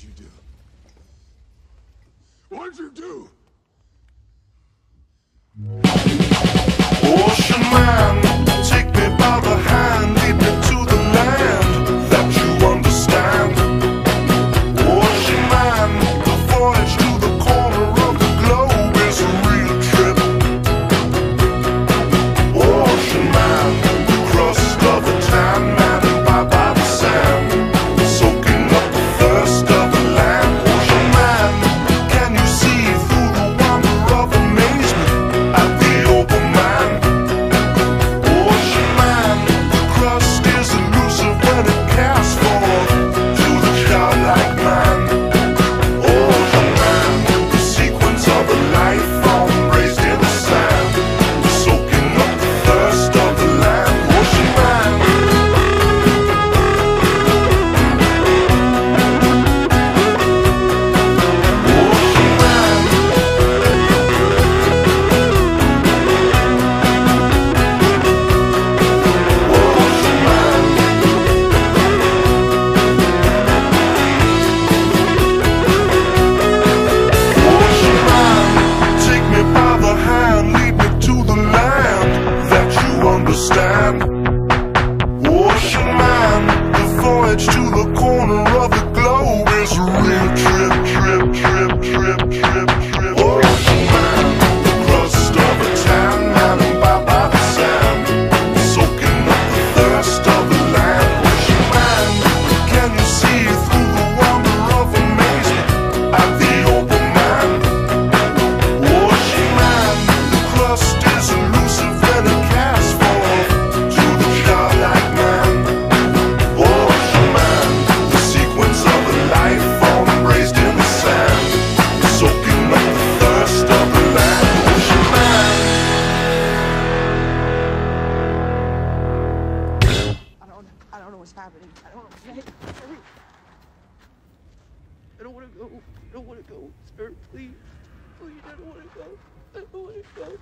What'd you do? What'd you do? Ocean Man! happening. I don't want to. I don't want to go. I don't want to go. Spirit, please. Please, I don't want to go. I don't want to go.